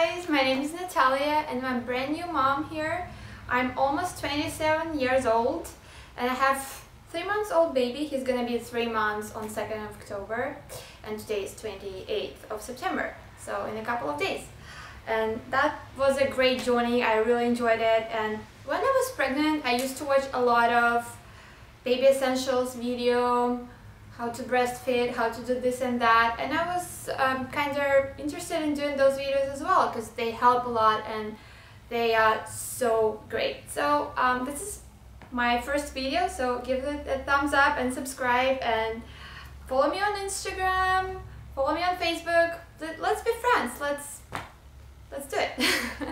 guys, my name is Natalia and I'm a brand new mom here. I'm almost 27 years old and I have 3 months old baby. He's gonna be 3 months on 2nd of October and today is 28th of September, so in a couple of days. And that was a great journey, I really enjoyed it and when I was pregnant I used to watch a lot of baby essentials video how to breastfeed, how to do this and that. And I was um, kind of interested in doing those videos as well because they help a lot and they are so great. So um, this is my first video, so give it a thumbs up and subscribe and follow me on Instagram, follow me on Facebook. Let's be friends. Let's let's do it.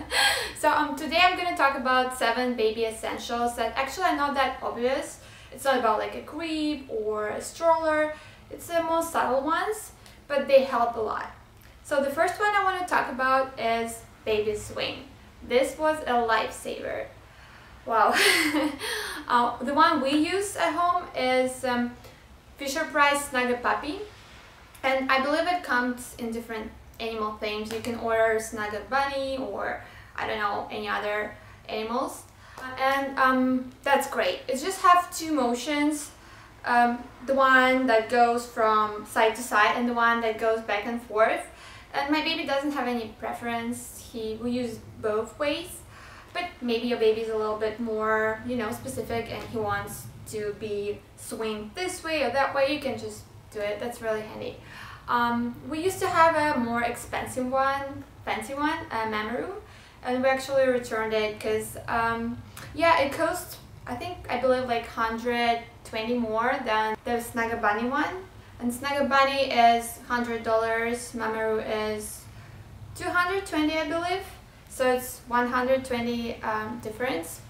so um, today I'm gonna talk about seven baby essentials that actually are not that obvious it's not about like a crib or a stroller. It's the most subtle ones, but they help a lot. So the first one I want to talk about is Baby Swing. This was a lifesaver. Wow. uh, the one we use at home is um, Fisher Price Snuggle Puppy. And I believe it comes in different animal themes. You can order Snuggle Bunny or I don't know, any other animals and um, that's great. It just have two motions, um, the one that goes from side to side and the one that goes back and forth. And my baby doesn't have any preference. He will use both ways, but maybe your baby is a little bit more, you know, specific and he wants to be swing this way or that way. You can just do it. That's really handy. Um, we used to have a more expensive one, fancy one, a Mamaroo, and we actually returned it because um, yeah it costs I think I believe like 120 more than the Snuggle Bunny one. And Snuggle Bunny is $100 Mamaroo is 220 I believe. So it's 120 um, difference.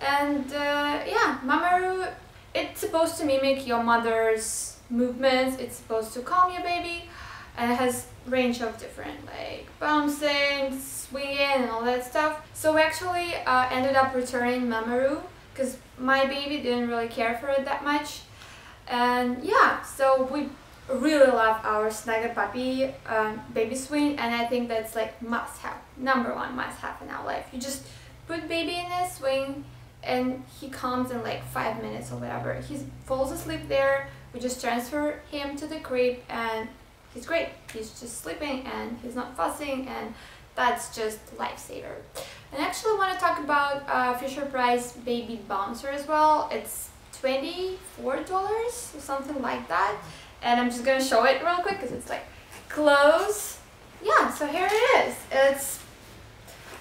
And uh, yeah Mamaroo it's supposed to mimic your mother's movements. It's supposed to calm your baby and it has range of different like bouncing, swinging and all that stuff. So we actually uh, ended up returning Mamaroo because my baby didn't really care for it that much. And yeah, so we really love our Snuggle Puppy um, baby swing and I think that's like must have, number one must have in our life. You just put baby in a swing and he comes in like five minutes or whatever. He falls asleep there, we just transfer him to the crib and he's great. He's just sleeping and he's not fussing and that's just lifesaver. And I actually want to talk about uh, Fisher Price Baby Bouncer as well. It's $24 or something like that. And I'm just going to show it real quick because it's like close. Yeah, so here it is. It's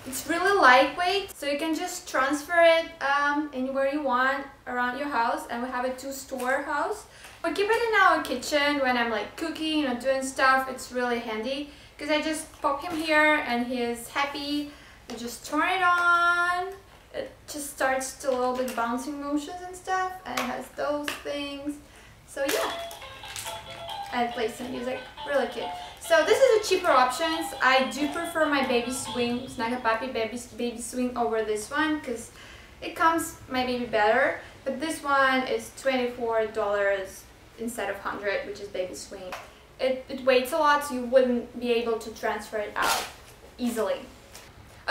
it's really lightweight, so you can just transfer it um, anywhere you want around your house. And we have a two-store house. We keep it in our kitchen when I'm like cooking or doing stuff. It's really handy because I just pop him here and he is happy. You just turn it on. It just starts to a little bit bouncing motions and stuff and it has those things. So yeah. And play some music. Really cute. So this is a cheaper options. I do prefer my baby swing, Snuggle Puppy baby, baby swing over this one because it comes my baby better. But this one is $24 instead of 100 which is baby swing. It, it weighs a lot so you wouldn't be able to transfer it out easily.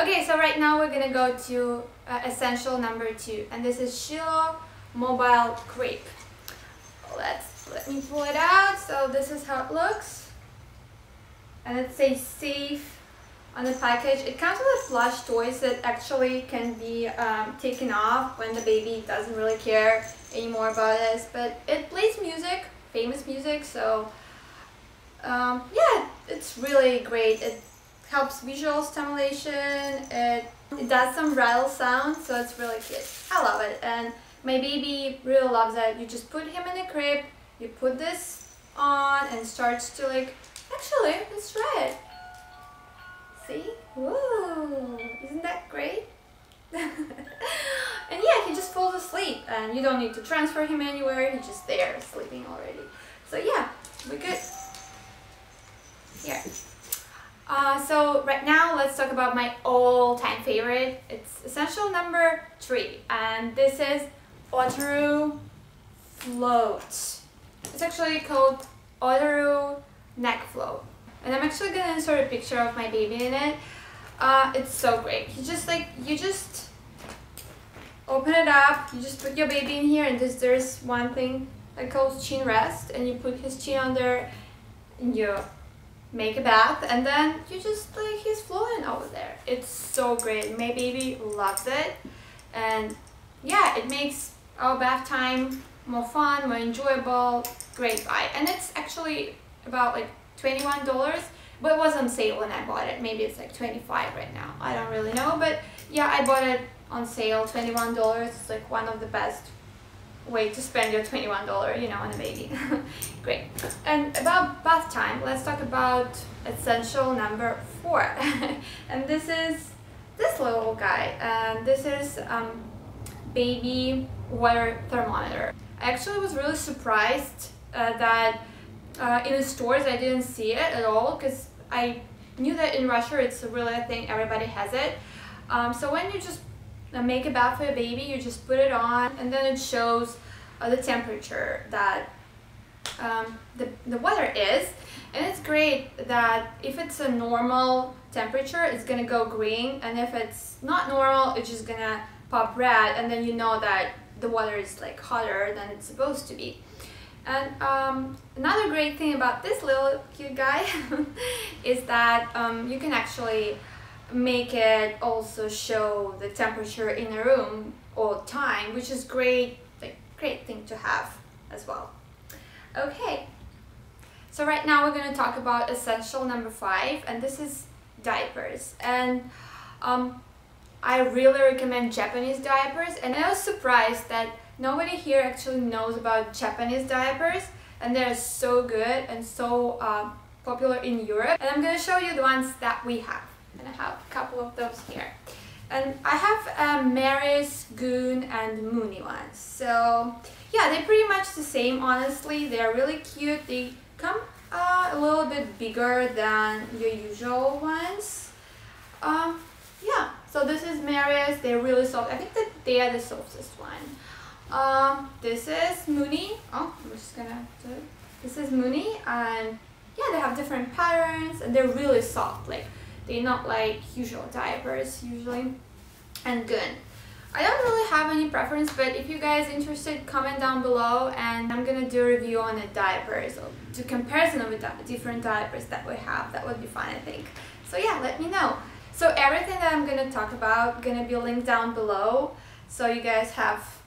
Okay, so right now we're gonna go to uh, essential number two and this is Shiloh Mobile Crib. Let's, let me pull it out. So this is how it looks. And it says safe on the package. It comes with a plush toys that actually can be um, taken off when the baby doesn't really care anymore about this. But it plays music, famous music, so um, yeah, it's really great. It helps visual stimulation. It, it does some rattle sounds, so it's really cute. I love it. And my baby really loves it. You just put him in a crib, you put this on and starts to like, actually, let's try it. See? Isn't that great? and yeah, he just falls asleep and you don't need to transfer him anywhere. He's just there sleeping already. So yeah, we good. Here. Uh, so right now let's talk about my all-time favorite. It's essential number three and this is Otteroo Float. It's actually called Otteroo Neck Float and I'm actually gonna insert a picture of my baby in it. Uh, it's so great. You just like, you just open it up, you just put your baby in here and this, there's one thing that calls chin rest and you put his chin under and you make a bath and then you just like he's floating over there. It's so great. My baby loves it and yeah, it makes our bath time more fun, more enjoyable, great buy. And it's actually about like $21 but it was on sale when I bought it. Maybe it's like 25 right now. I don't really know, but yeah, I bought it on sale, $21. It's like one of the best way to spend your $21, you know, on a baby. Great. And about bath time, let's talk about essential number four. and this is this little guy. And this is um, baby water thermometer. I actually was really surprised uh, that uh, in the stores I didn't see it at all because I knew that in Russia it's a really a thing, everybody has it. Um, so when you just make a bath for a baby, you just put it on and then it shows uh, the temperature that um, the, the water is. And it's great that if it's a normal temperature, it's gonna go green. And if it's not normal, it's just gonna pop red. And then you know that the water is like hotter than it's supposed to be. And um, another great thing about this little cute guy is that um, you can actually make it also show the temperature in a room or time, which is great, like great thing to have as well. Okay, so right now we're going to talk about essential number five, and this is diapers. And um, I really recommend Japanese diapers, and I was surprised that nobody here actually knows about Japanese diapers and they're so good and so uh, popular in Europe and I'm gonna show you the ones that we have and I have a couple of those here. And I have uh, Merries, Goon and Moony ones. So yeah they're pretty much the same honestly. They're really cute. They come uh, a little bit bigger than your usual ones. Um, yeah. So this is Merries. They're really soft. I think that they are the softest one. Um, this is Moony. Oh, I'm just gonna do it. This is Moony, and yeah, they have different patterns, and they're really soft. Like they're not like usual diapers usually, and good. I don't really have any preference, but if you guys interested, comment down below, and I'm gonna do a review on the diapers, or do comparison of the different diapers that we have. That would be fun, I think. So yeah, let me know. So everything that I'm gonna talk about gonna be linked down below, so you guys have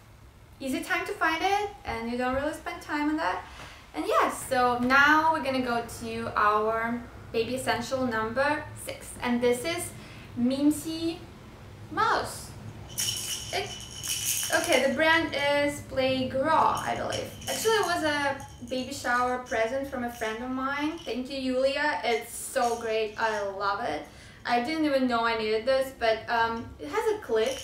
easy time to find it and you don't really spend time on that. And yes, so now we're gonna go to our baby essential number six. And this is Minty Mouse. It, okay, the brand is Playgro, I believe. Actually, it was a baby shower present from a friend of mine. Thank you, Julia. It's so great. I love it. I didn't even know I needed this, but um, it has a clip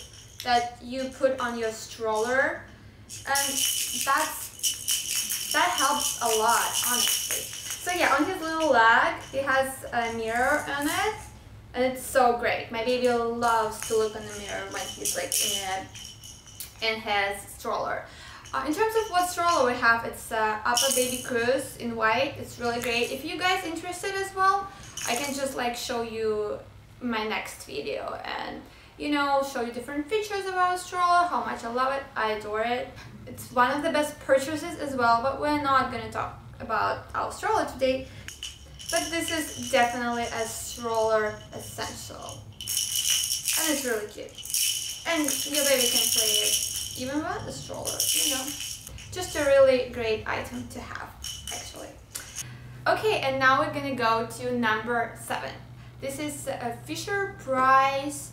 that you put on your stroller and that's that helps a lot honestly so yeah on his little leg he has a mirror on it and it's so great. My baby loves to look in the mirror when he's like in it in his stroller. Uh, in terms of what stroller we have it's uh, UPPAbaby Cruz in white. It's really great. If you guys interested as well I can just like show you my next video and you know, show you different features of our stroller, how much I love it, I adore it. It's one of the best purchases as well, but we're not gonna talk about our stroller today. But this is definitely a stroller essential. And it's really cute. And your baby can play it even without the stroller, you know. Just a really great item to have, actually. Okay, and now we're gonna go to number seven. This is a Fisher Price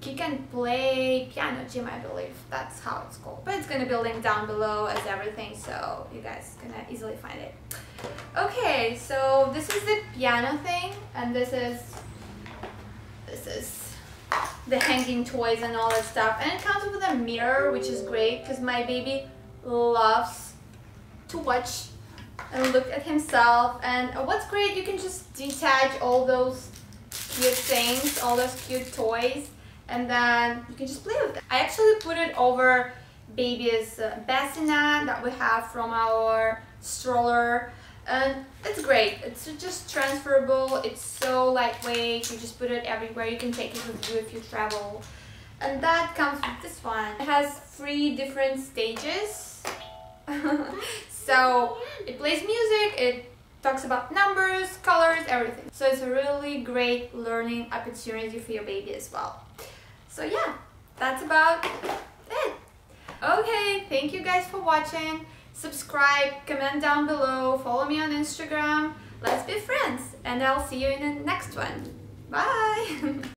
Kick and Play Piano Gym, I believe. That's how it's called. But it's to be linked down below as everything, so you guys can easily find it. Okay, so this is the piano thing, and this is this is the hanging toys and all that stuff. And it comes with a mirror, which is great because my baby loves to watch and look at himself. And uh, what's great, you can just detach all those cute things, all those cute toys and then you can just play with it. I actually put it over baby's uh, bassinet that we have from our stroller and it's great. It's just transferable. It's so lightweight. You just put it everywhere. You can take it with you if you travel. And that comes with this one. It has three different stages. So it plays music. It talks about numbers colors everything. So it's a really great learning opportunity for your baby as well so yeah that's about it okay thank you guys for watching subscribe, comment down below, follow me on Instagram. Let's be friends and I'll see you in the next one. Bye!